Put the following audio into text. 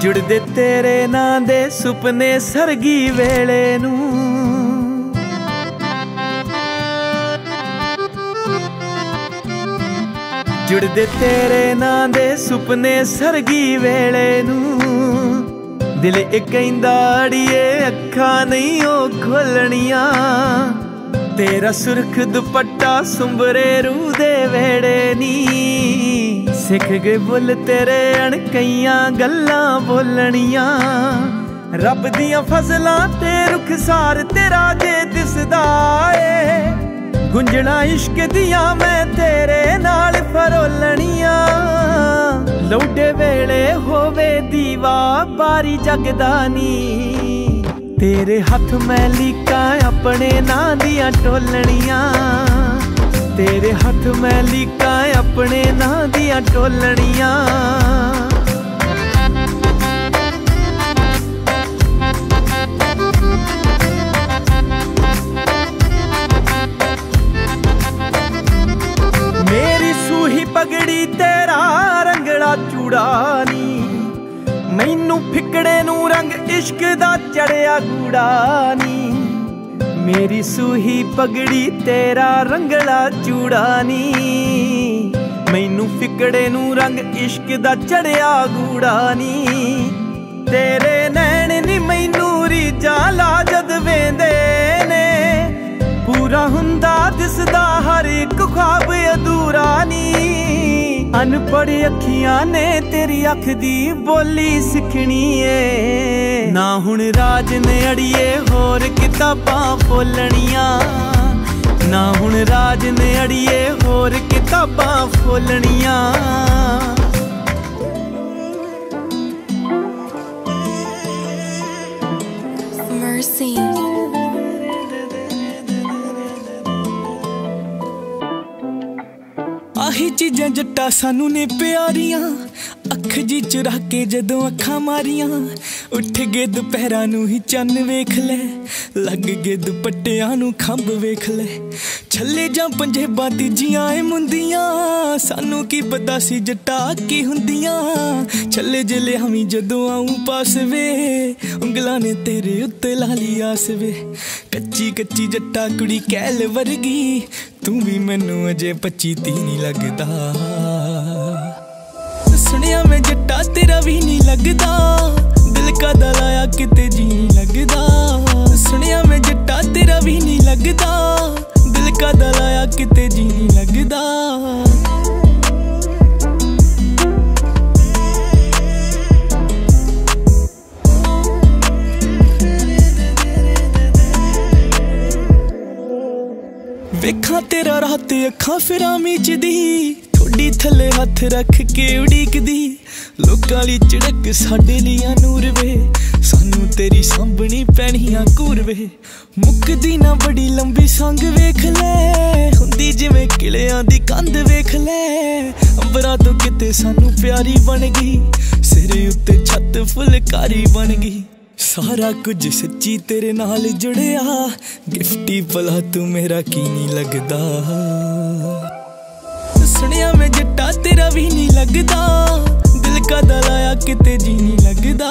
ਜੁੜਦੇ ਤੇਰੇ ਨਾਂ ਦੇ ਸੁਪਨੇ ਸਰਗੀ ਵੇਲੇ ਨੂੰ। ਜੁੜਦੇ ਤੇਰੇ ਨਾਂ ਦੇ ਸੁਪਨੇ ਸਰਗੀ ਵੇਲੇ ਨੂੰ। ਦਿਲ ਇੱਕ ਕਹਿੰਦਾ, ਅੜੀਏ ਅੱਖਾਂ ਨਹੀਂ ਉਹ ਖੋਲਣੀਆਂ। ਤੇਰਾ ਸੁਰਖ ਦੁਪੱਟਾ ਸੁੰਬਰੇ ਰੂ ਦੇ ਵੇੜੇ ਨੀ। ਸਿੱਖ ਗਏ ਬੁੱਲ ਤੇਰੇ ਕਈਆਂ ਗੱਲਾਂ ਬੋਲਣੀਆਂ। ਰੱਬ ਦੀਆਂ ਫਜ਼ਲਾਂ ਤੇ ਰੁਖਸਾਰ ਤੇਰਾ ਜੇ ਦਿਸਦਾ ਏ। ਗੁੰਜਣਾ ਇਸ਼ਕ ਦੀਆਂ ਮੈਂ ਤੇਰੇ ਨਾਲ ਫਰੋਲਣੀਆਂ। ਲੌਡੇ ਵੇਲੇ ਹੋਵੇ ਦੀਵਾ, ਬਾਰੀ ਜਗਦਾ ਨੀ। ਤੇਰੇ ਹੱਥ ਮੈਂ ਲੀਕਾਂ ਆਪਣੇ ਨਾਂ ਦੀਆਂ ਟੋਲਣੀਆਂ। ਤੇਰੇ ਹੱਥ ਮੈਂ ਲੀਕਾਂ ਆਪਣੇ ਨਾਂ ਦੀਆਂ ਟੋਲਣੀਆਂ ਮੇਰੀ ਸੂਹੀ ਪਗੜੀ ਤੇਰਾ ਰੰਗੜਾ ਚੂੜਾ ਨੀ। ਮੈਨੂੰ ਫਿਕੜੇ ਨੂੰ ਰੰਗ ਇਸ਼ਕ ਦਾ ਚੜਿਆ ਗੂੜਾ ਨੀ। ਮੇਰੀ ਸੂਹੀ ਪਗੜੀ ਤੇਰਾ ਰੰਗਲਾ ਚੂੜਾ ਨੀ। ਮੈਨੂੰ ਫਿਕੜੇ ਨੂੰ ਰੰਗ ਇਸ਼ਕ ਦਾ ਚੜਿਆ ਗੂੜਾ ਨੀ। ਤੇਰੇ ਨੈਣ ਅਨਪੜ ਅੱਖੀਆਂ ਨੇ, ਤੇਰੀ ਅੱਖ ਦੀ ਬੋਲੀ ਸਿੱਖਣੀ ਏ। ਨਾ ਹੁਣ ਰਾਜ ਨੇ ਅੜੀਏ, ਹੋਰ ਕਿਤਾਬਾਂ ਫੋਲਣੀਆਂ ਨਾ ਹੁਣ ਰਾਜ ਨੇ ਅੜੀਏ, ਹੋਰ ਕਿਤਾਬਾਂ ਫੋਲਣੀਆਂ Mercy. ਆਹੀ ਚੀਜ਼ਾਂ ਜੱਟਾ ਸਾਨੂੰ ਨੇ ਪਿਆਰੀਆਂ। ਅੱਖ ਜੀ ਚੁਰਾ ਕੇ ਜਦੋਂ ਅੱਖਾਂ ਮਾਰੀਆਂ, ਉੱਠ ਗਏ ਦੁਪਹਿਰਾਂ ਨੂੰ ਹੀ ਚੰਨ ਵੇਖ ਲੈ, ਲੱਗ ਗਏ ਦੁਪੱਟਿਆਂ ਨੂੰ ਖੰਭ ਵੇਖ ਲੈ। ਛੱਲੇ ਜਾਂ ਪੰਜੇਬਾਂ ਤੀਜੀਆਂ ਏ ਮੁੰਦੀਆਂ, ਸਾਨੂੰ ਕੀ ਪਤਾ ਸੀ ਜੱਟਾ ਕੀ ਹੁੰਦੀਆਂ। ਛੱਲੇ ਜੇ ਲਿਆਵੀਂ ਜਦੋਂ ਆਉਂ ਪਾਸ ਵੇ, ਉਂਗਲਾਂ ਨੇ ਤੇਰੇ ਉੱਤੇ ਲਾਲੀ ਆਸ ਵੇ। ਕੱਚੀ ਕੱਚੀ ਜੱਟਾ ਕੁੜੀ ਕਹਿਲ ਵਰਗੀ ਤੂੰ ਵੀ ਮੈਨੂੰ ਅਜੇ 25 30 ਨਹੀਂ ਲੱਗਦਾ। ਸੁਣਿਆ ਮੈਂ ਜੱਟਾ, ਤੇਰਾ ਵੀ ਨਹੀਂ ਲੱਗਦਾ। ਦਿਲ ਕਦਾ ਲਾਇਆ ਕਿਤੇ ਜੀ ਲੱਗਦਾ। ਸੁਣਿਆ ਮੈਂ ਜੱਟਾ, ਤੇਰਾ ਵੀ ਨਹੀਂ ਲੱਗਦਾ। ਦਿਲ ਕਦਾ ਲਾਇਆ ਕਿਤੇ ਜੀ ਲੱਗਦਾ। ਵੇਖਾਂ ਤੇਰਾ ਰਾਤ, ਅੱਖਾਂ ਫਿਰਾਂ ਮੀਚਦੀ ਥੋੜੀ ਥੱਲੇ ਹੱਥ ਰੱਖ ਕੇ ਉਡੀਕਦੀ। ਲੋਕਾਂ ਲਈ ਚੜਕ ਸਾਡੇ ਲਈ ਨੂਰ ਵੇ। ਸਾਨੂੰ ਤੇਰੀ ਸਾਂਭਣੀ ਪੈਣੀਆਂ ਕੂਰ ਵੇ। ਮੁੱਕਦੀ ਨਾ ਬੜੀ ਲੰਬੀ ਸੰਗ ਵੇਖ ਲੈ। ਹੁੰਦੀ ਜਿਵੇਂ ਕਿਲਿਆਂ ਦੀ ਕੰਧ ਵੇਖ ਲੈ। ਅੰਬਰਾਂ ਤੋਂ ਕਿਤੇ ਸਾਨੂੰ ਪਿਆਰੀ ਬਣ ਗਈ। ਸਿਰ ਉੱਤੇ ਛੱਤ ਫੁਲਕਾਰੀ ਬਣ ਗਈ। ਸਾਰਾ ਕੁਝ ਸੱਚੀ ਤੇਰੇ ਨਾਲ ਜੁੜਿਆ। ਗਿਫਟੀ ਭਲਾ ਤੂੰ ਮੇਰਾ ਕੀ ਨਹੀਂ ਲੱਗਦਾ। ਸੁਣਿਆ ਮੈਂ ਜੱਟਾ ਤੇਰਾ ਵੀ ਨਹੀਂ ਲੱਗਦਾ। ਦਿਲ ਕਦਾ ਲਾਇਆ ਕਿਤੇ ਜੀ ਨਹੀਂ ਲੱਗਦਾ।